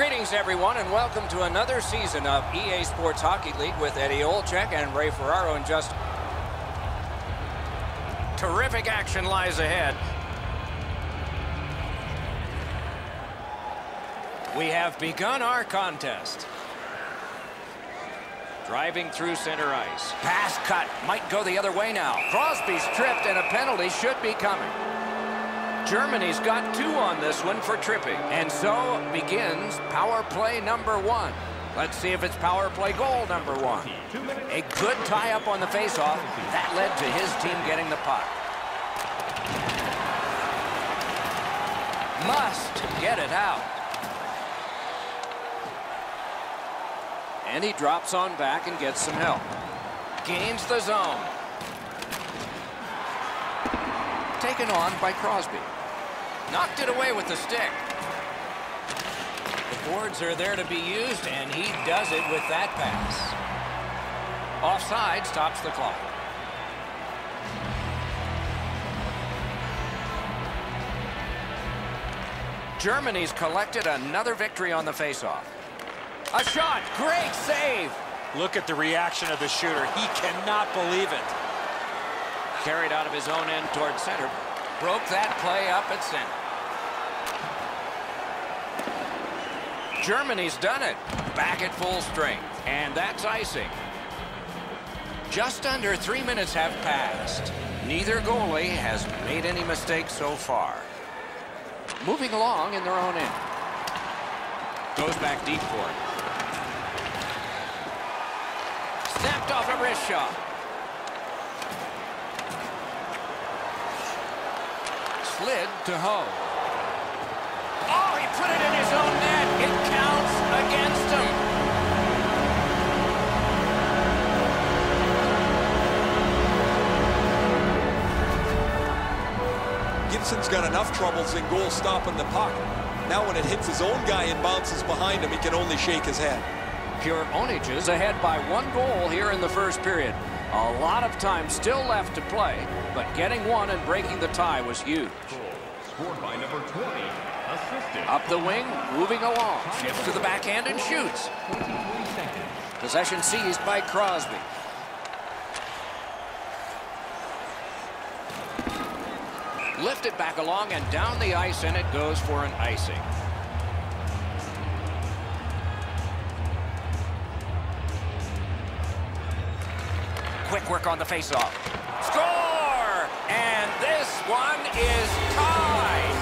Greetings, everyone, and welcome to another season of EA Sports Hockey League with Eddie Olczyk and Ray Ferraro and just terrific action lies ahead. We have begun our contest. Driving through center ice. Pass cut. Might go the other way now. Crosby's tripped and a penalty should be coming. Germany's got two on this one for tripping. And so begins power play number one. Let's see if it's power play goal number one. A good tie-up on the faceoff. That led to his team getting the puck. Must get it out. And he drops on back and gets some help. Gains the zone. Taken on by Crosby. Knocked it away with the stick. The boards are there to be used, and he does it with that pass. Offside stops the clock. Germany's collected another victory on the faceoff. A shot. Great save. Look at the reaction of the shooter. He cannot believe it. Carried out of his own end toward center. Broke that play up at center. Germany's done it. Back at full strength. And that's icing. Just under three minutes have passed. Neither goalie has made any mistakes so far. Moving along in their own end. Goes back deep for it. Snapped off a wrist shot. Slid to Ho. Oh, he put it in his own net. It counts against him. Gibson's got enough troubles in goal stopping the puck. Now when it hits his own guy and bounces behind him, he can only shake his head. Pure Onage is ahead by one goal here in the first period. A lot of time still left to play, but getting one and breaking the tie was huge. Scored by number 20. Assisted. Up the wing, moving along. Shifts to the backhand and shoots. Possession seized by Crosby. Lift it back along and down the ice, and it goes for an icing. Work on the faceoff. Score! And this one is tied.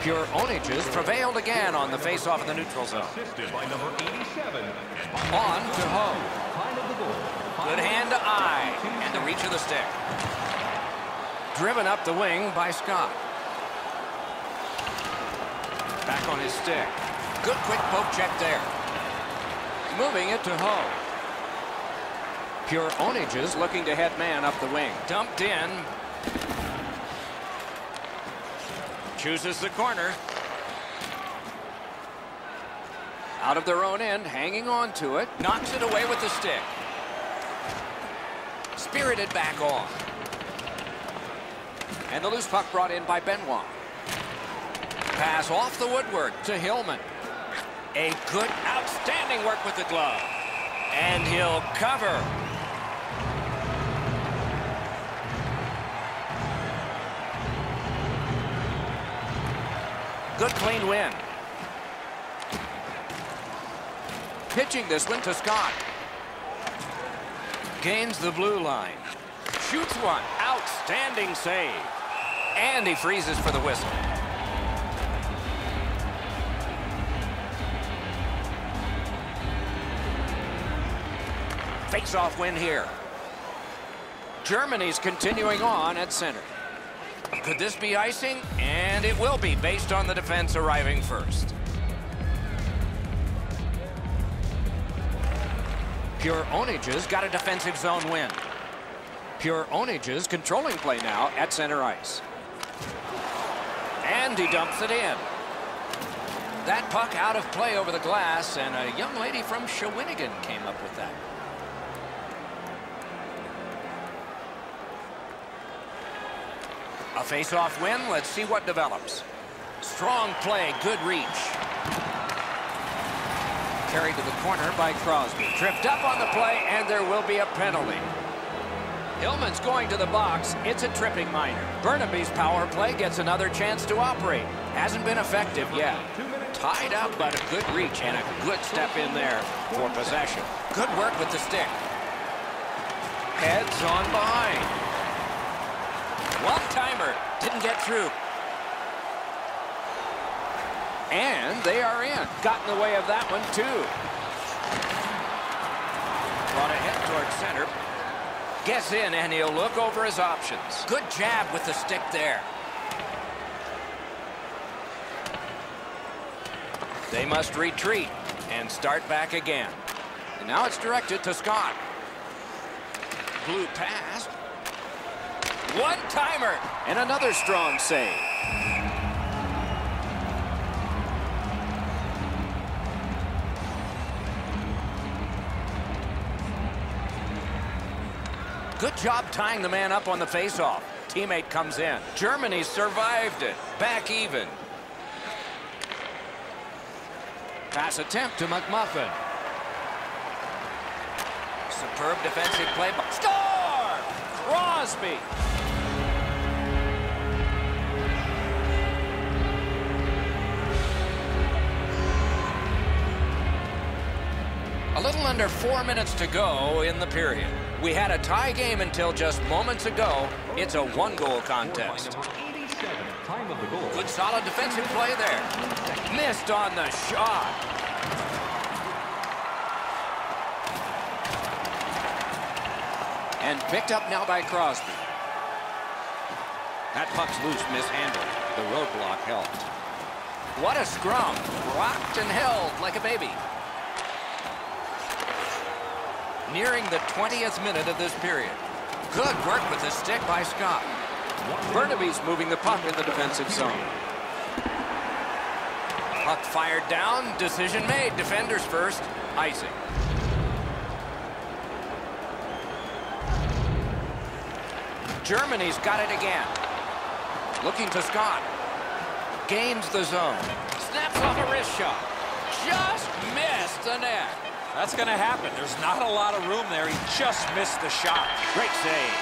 Pure Onages prevailed again on the faceoff in the neutral zone. Assisted by number 87. On to Ho. time of the goal. Good hand to eye. And the reach of the stick. Driven up the wing by Scott. Back on his stick. Good quick poke check there. Moving it to Ho. Pure Onages looking to head man up the wing. Dumped in. Chooses the corner. Out of their own end, hanging on to it. Knocks it away with the stick. Spirited back on. And the loose puck brought in by Benoit. Pass off the woodwork to Hillman. A good, outstanding work with the glove. And he'll cover. Good clean win. Pitching this one to Scott. Gains the blue line. Shoots one. Outstanding save. And he freezes for the whistle. Face-off win here. Germany's continuing on at center. Could this be icing? And it will be based on the defense arriving first. Pure Onages got a defensive zone win. Pure Onages controlling play now at center ice. And he dumps it in. That puck out of play over the glass, and a young lady from Shawinigan came up with that. A face-off win. Let's see what develops. Strong play. Good reach. Carried to the corner by Crosby. Tripped up on the play, and there will be a penalty. Hillman's going to the box. It's a tripping minor. Burnaby's power play gets another chance to operate. Hasn't been effective yet. Tied up, but a good reach and a good step in there for possession. Good work with the stick. Heads on behind. One-timer. Didn't get through. And they are in. Got in the way of that one, too. Brought ahead towards center. Gets in, and he'll look over his options. Good jab with the stick there. They must retreat and start back again. And now it's directed to Scott. Blue pass. One-timer. And another strong save. Good job tying the man up on the faceoff. Teammate comes in. Germany survived it. Back even. Pass attempt to McMuffin. Superb defensive play. Score! Crosby. A little under four minutes to go in the period. We had a tie game until just moments ago. It's a one-goal contest. Good solid defensive play there. Missed on the shot. And picked up now by Crosby. That puck's loose, mishandled. The roadblock helped. What a scrum. Rocked and held like a baby. Nearing the 20th minute of this period. Good work with the stick by Scott. Burnaby's moving the puck in the defensive zone. Puck fired down. Decision made. Defenders first. Icing. Germany's got it again. Looking to Scott. Gains the zone. Snaps off a wrist shot. Just missed the net. That's going to happen. There's not a lot of room there. He just missed the shot. Great save.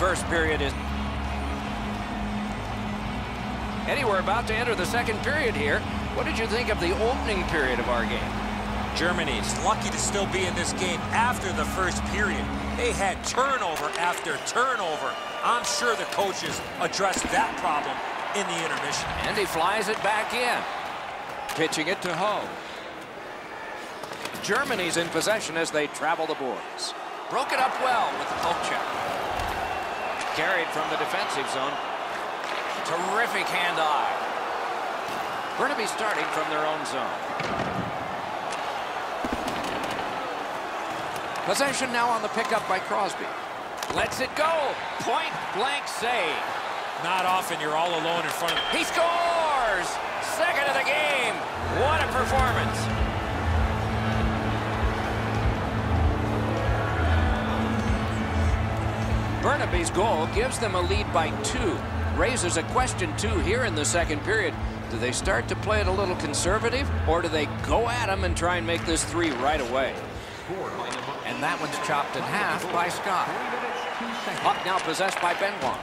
First period is... Eddie, we're about to enter the second period here. What did you think of the opening period of our game? Germany's lucky to still be in this game after the first period. They had turnover after turnover. I'm sure the coaches addressed that problem in the intermission. And he flies it back in. Pitching it to Ho. Germany's in possession as they travel the boards. Broke it up well with the poke check. Carried from the defensive zone. Terrific hand-eye. Burnaby starting from their own zone. Possession now on the pickup by Crosby. Lets it go. Point blank save. Not often you're all alone in front of... He scores! Second of the game. What a performance. Burnaby's goal gives them a lead by two. Raises a question, too, here in the second period. Do they start to play it a little conservative, or do they go at them and try and make this three right away? And that one's chopped in half by Scott. Puck now possessed by Benoit.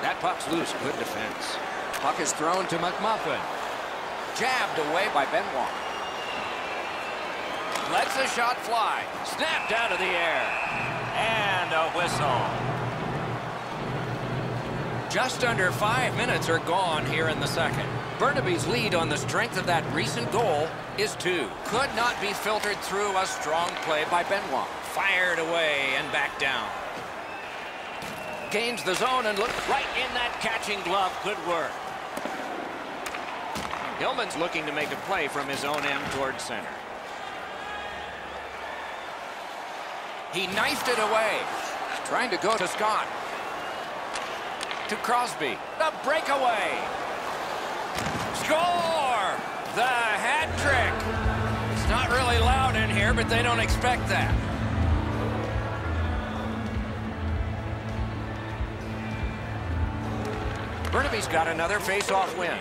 That puck's loose. Good defense. Puck is thrown to McMuffin. Jabbed away by Benoit. Lets the shot fly. Snapped out of the air. And a whistle. Just under five minutes are gone here in the second. Burnaby's lead on the strength of that recent goal is two. Could not be filtered through a strong play by Benoit. Fired away and back down. Gains the zone and looks right in that catching glove. Good work. Hillman's looking to make a play from his own end towards center. He knifed it away. Trying to go to Scott. To Crosby. The breakaway. Score! The hat trick. It's not really loud in here, but they don't expect that. Burnaby's got another face-off win.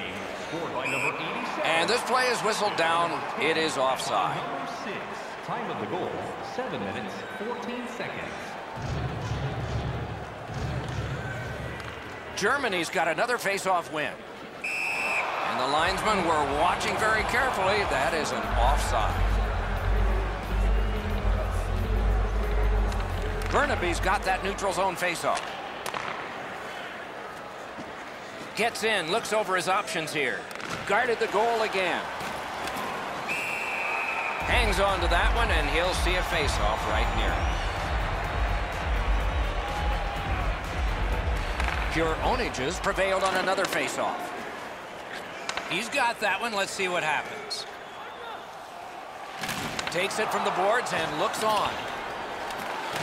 And this play is whistled down. It is offside. Time of the goal, 7 minutes, 14 seconds. Germany's got another face-off win. And the linesmen were watching very carefully. That is an offside. Burnaby's got that neutral zone face-off. Gets in, looks over his options here. Guarded the goal again. Hangs on to that one, and he'll see a face-off right near him. Pure Onages prevailed on another face-off. He's got that one. Let's see what happens. Takes it from the boards and looks on.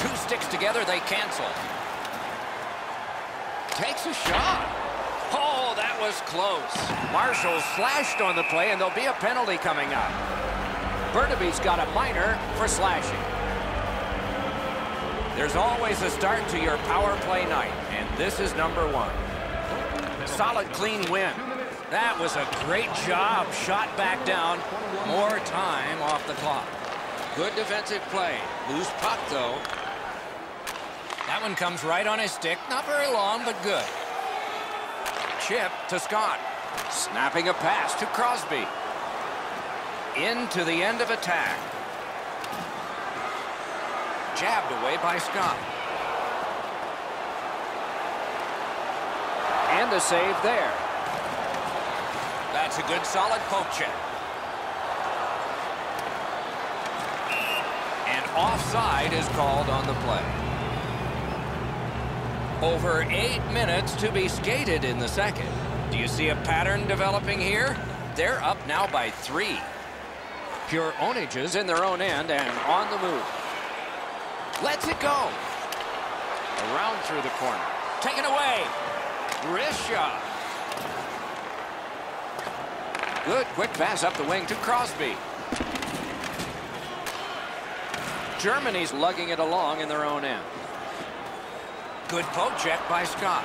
Two sticks together, they cancel. Takes a shot. Oh, that was close. Marshall slashed on the play, and there'll be a penalty coming up. Burnaby's got a minor for slashing. There's always a start to your power play night, and this is number one. Solid, clean win. That was a great job. Shot back down. More time off the clock. Good defensive play. Loose puck, though. That one comes right on his stick. Not very long, but good. Chip to Scott. Snapping a pass to Crosby. Into the end of attack. Jabbed away by Scott. And a save there. That's a good solid poke check. And offside is called on the play. Over eight minutes to be skated in the second. Do you see a pattern developing here? They're up now by three. Pure Onages in their own end and on the move. Lets it go. Around through the corner. Taken away. Shot. Good quick pass up the wing to Crosby. Germany's lugging it along in their own end. Good poke check by Scott.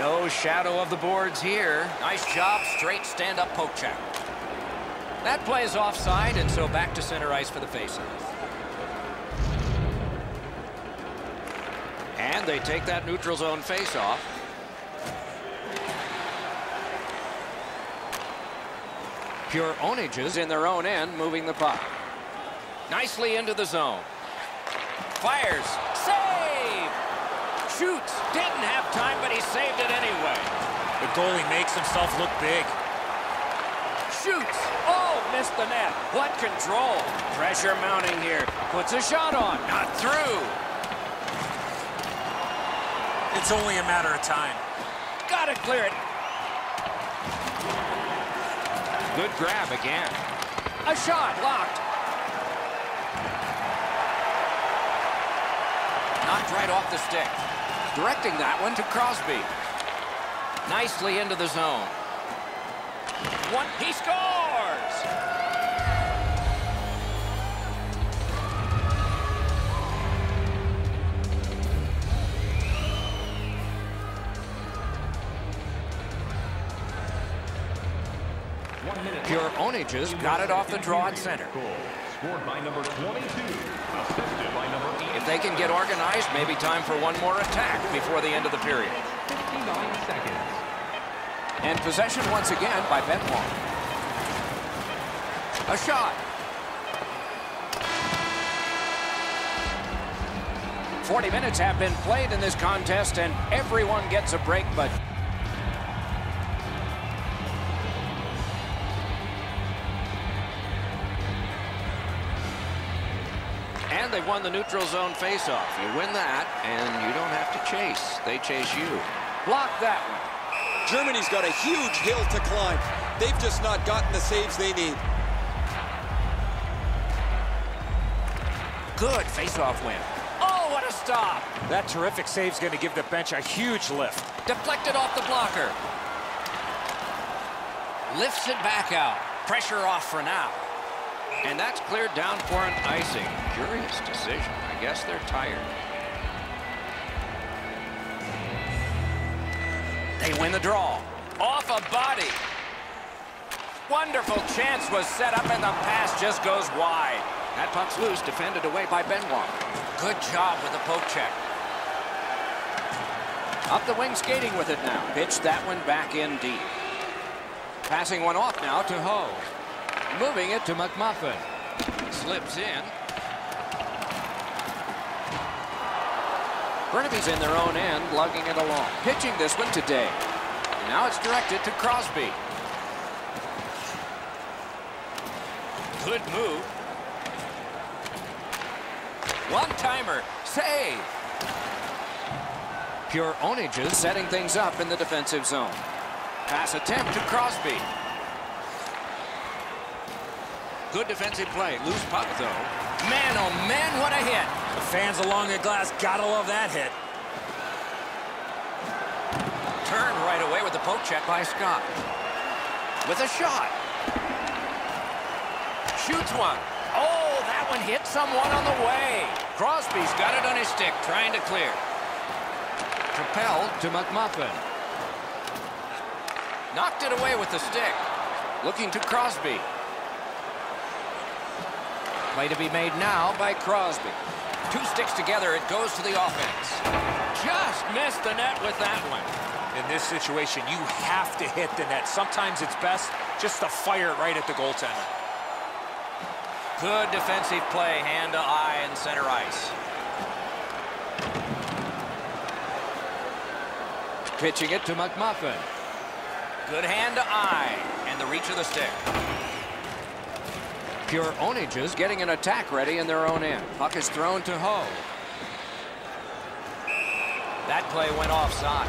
No shadow of the boards here. Nice job, straight stand-up poke check. That play is offside, and so back to center ice for the faceoff. And they take that neutral zone faceoff. Pure Onages in their own end, moving the puck. Nicely into the zone. Fires. Shoots. Didn't have time, but he saved it anyway. The goalie makes himself look big. Shoots. Oh, missed the net. What control. Pressure mounting here. Puts a shot on. Not through. It's only a matter of time. Gotta clear it. Good grab again. A shot locked. Knocked right off the stick. Directing that one to Crosby. Nicely into the zone. One, he scores! Pure Onages got it off the draw at center. Scored by number 22, assisted by number 8. If they can get organized, maybe time for one more attack before the end of the period. 59 seconds. And possession once again by Benoit. A shot. Forty minutes have been played in this contest, and everyone gets a break, but They've won the neutral zone faceoff. You win that, and you don't have to chase. They chase you. Block that one. Germany's got a huge hill to climb. They've just not gotten the saves they need. Good face-off win. Oh, what a stop. That terrific save's going to give the bench a huge lift. Deflected off the blocker. Lifts it back out. Pressure off for now. And that's cleared down for an icing. Curious decision. I guess they're tired. They win the draw. Off a body. Wonderful chance was set up and the pass just goes wide. That puck's loose, defended away by Benoit. Good job with the poke check. Up the wing skating with it now. Pitched that one back in deep. Passing one off now to Ho. Moving it to McMuffin. Slips in. Burnaby's in their own end, lugging it along. Pitching this one today. Now it's directed to Crosby. Good move. One-timer. Save. Pure Onages setting things up in the defensive zone. Pass attempt to Crosby. Good defensive play. Loose puck, though. Man, oh man, what a hit. The fans along the glass gotta love that hit. Turned right away with the poke check by Scott. With a shot. Shoots one. Oh, that one hit someone on the way. Crosby's got it on his stick, trying to clear. Propelled to McMuffin. Knocked it away with the stick. Looking to Crosby. Play to be made now by Crosby. Two sticks together, it goes to the offense. Just missed the net with that one. In this situation, you have to hit the net. Sometimes it's best just to fire it right at the goaltender. Good defensive play, hand to eye in center ice. Pitching it to McMuffin. Good hand to eye, and the reach of the stick. Pure Onages getting an attack ready in their own end. Puck is thrown to Ho. That play went offside.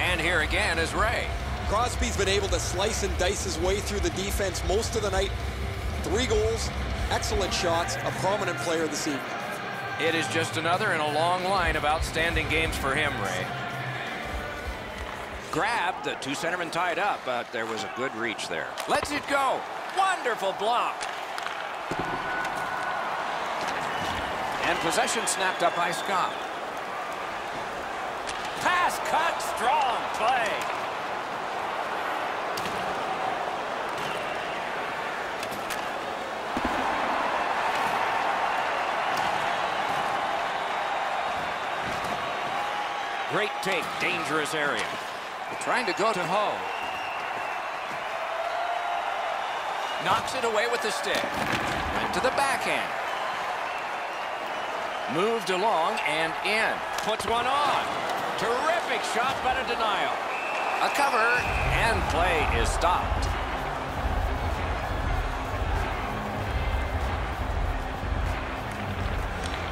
And here again is Ray. Crosby's been able to slice and dice his way through the defense most of the night. Three goals, excellent shots, a prominent player this evening. It is just another in a long line of outstanding games for him, Ray. Grabbed, the two centermen tied up, but there was a good reach there. Let's it go. Wonderful block. And possession snapped up by Scott. Pass cut, strong play. Great take, dangerous area. Trying to go to Ho. Knocks it away with the stick. Went to the backhand. Moved along and in. Puts one on. Terrific shot, but a denial. A cover, and play is stopped.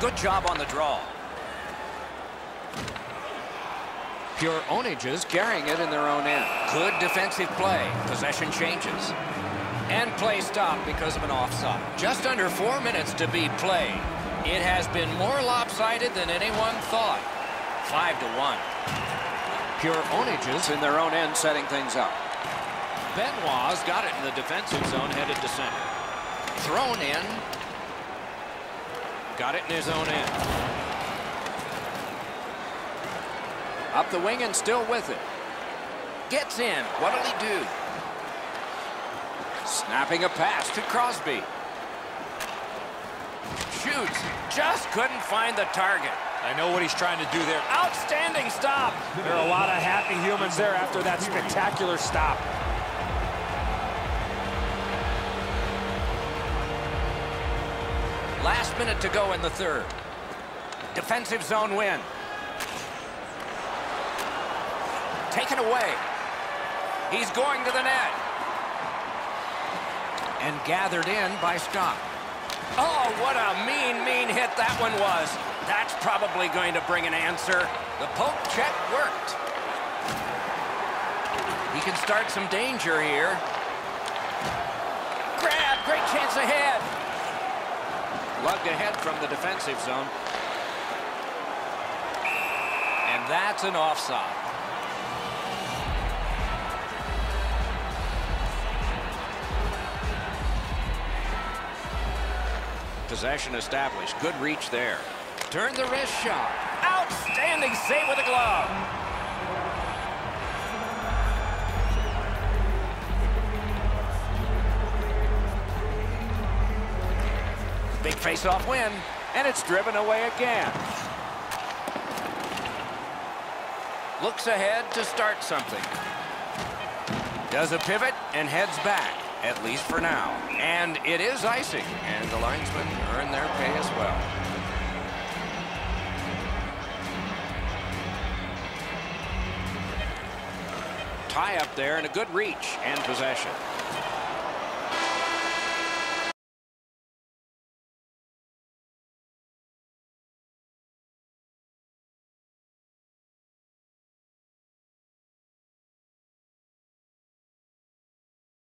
Good job on the draw. Pure Onages carrying it in their own end. Good defensive play. Possession changes. And play stopped because of an offside. Just under four minutes to be played. It has been more lopsided than anyone thought. Five to one. Pure Onages in their own end setting things up. Benoit's got it in the defensive zone headed to center. Thrown in. Got it in his own end. Up the wing and still with it. Gets in. What'll he do? Snapping a pass to Crosby. Shoots. Just couldn't find the target. I know what he's trying to do there. Outstanding stop. There are a lot of happy humans there after that spectacular stop. Last minute to go in the third. Defensive zone win. Taken away. He's going to the net. And gathered in by Scott. Oh, what a mean, mean hit that one was. That's probably going to bring an answer. The poke check worked. He can start some danger here. Grab, great chance ahead. Lugged ahead from the defensive zone. And that's an offside. Possession established. Good reach there. Turn the wrist shot. Outstanding save with a glove. Big face-off win, and it's driven away again. Looks ahead to start something. Does a pivot and heads back, at least for now. And it is icing, and the linesmen earn their pay as well. Tie up there and a good reach and possession.